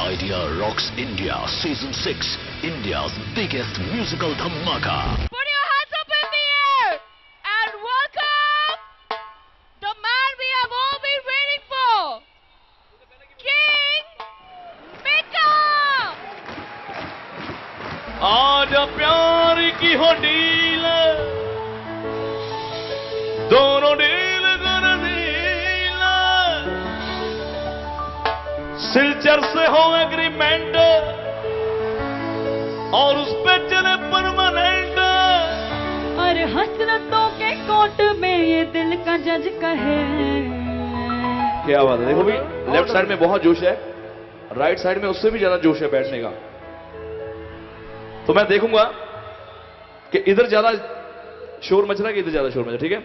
Idea Rocks India Season 6, India's biggest musical dhamaka. Put your hands up in the air and welcome the man we have all been waiting for, King Mika! Aaj pyar ki hodi Silchar से हो agreement और उस पे चले permanent और हसरतों के coat में ये दिल का जज कहे। क्या बात है देखो भी लेफ़्ट साइड में बहुत जोश है राइट साइड में उससे भी ज़्यादा जोश है बैठने का। तो मैं देखूँगा कि इधर ज़्यादा शोर मच रहा है कि इधर ज़्यादा शोर मच रहा है ठीक है?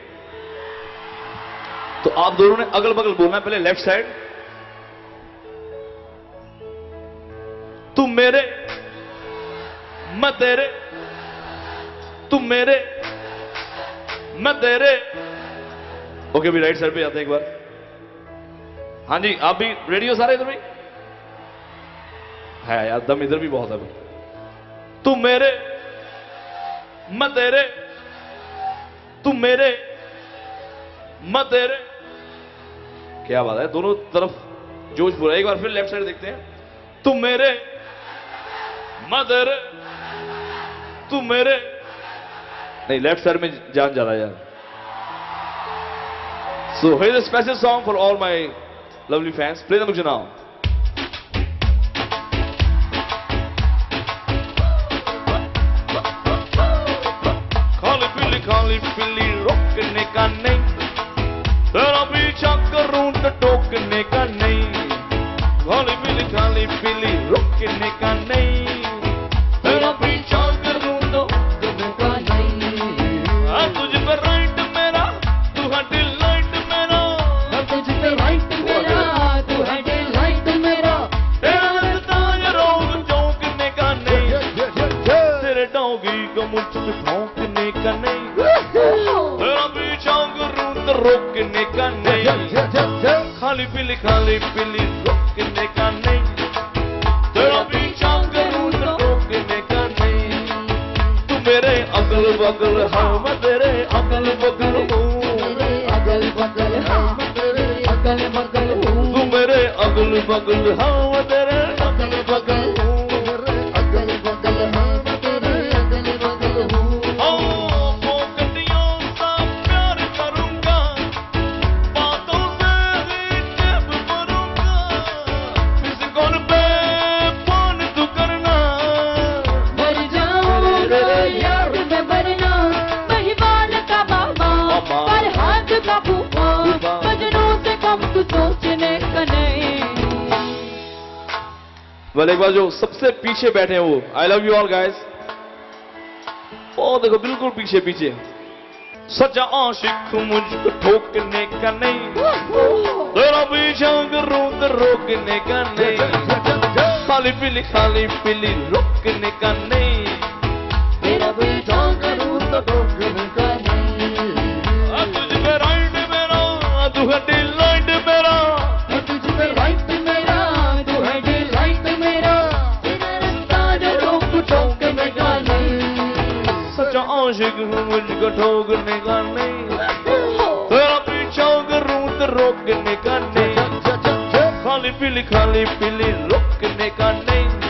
तो आप दोनों ने अगल बगल बोलना है पहले लेफ़्ट साइड तुम मेरे, मैं तेरे, तुम मेरे, मैं तेरे। ओके भी राइट साइड पे जाते हैं एक बार। हाँ जी, आप भी रेडी हो सारे इधर भी? है यार, दम इधर भी बहुत है। तुम मेरे, मैं तेरे। तुम मेरे, मैं तेरे। क्या बात है, दोनों तरफ़ जोश बुरा एक बार फिर लेफ़्ट साइड देखते हैं। तुम मेरे मैं तू मेरे। नहीं लेफ़्ट साइड में जान जा रहा यार। So here's a special song for all my lovely fans. Play the music now. खाली पीली खाली पीली रोकने का नहीं। तेरा पीछा करूँ तो टोकने का नहीं। खाली पीली खाली पीली रोकने का नहीं। पीली खाली पीली रोकने का नहीं। तेरा पीछा रोकने का नहीं। तू मेरे अगल बगल हाँ मैं तेरे अगल बगल अगल बगल अगल बगल तू मेरे अगल बगल हाँ तेरे अगल बगल वाले एक बार जो सबसे पीछे बैठे हैं वो I love you all guys ओ देखो बिल्कुल पीछे पीछे। सच्चा आशिक मुझको ठोकने का नहीं। तेरा पीछा तो रोकने का नहीं। खाली पीली खाली पीली रोकने का नहीं। तेरा पीछा आशिक मुझको ठोकने का नहीं। तेरा पीछा करूँ तो रोकने का नहीं। खाली पीली खाली पीली रोकने का नहीं।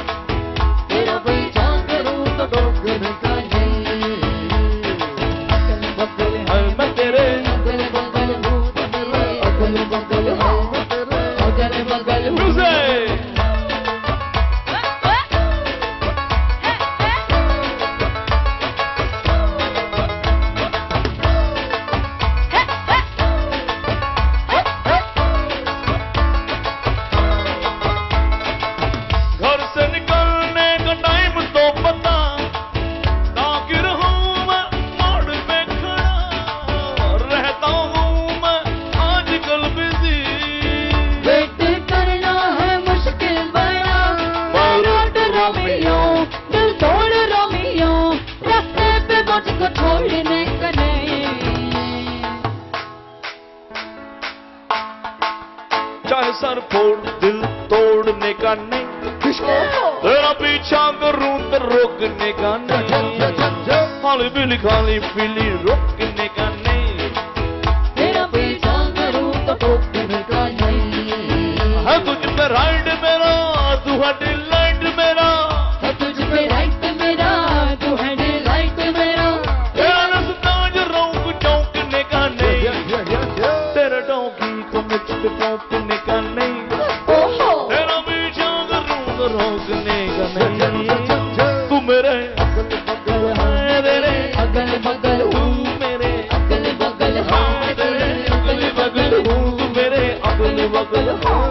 चाहे सर फोड़ दिल तोड़ने का नहीं। किसको? तेरा पीछा करूँ तो रोकने का नहीं। खाली बिली खाली पीली रोकने का नहीं। तेरा पीछा करूँ तो रोकने का नहीं। है तुझ पे राइड मेरा तू हटिल 很好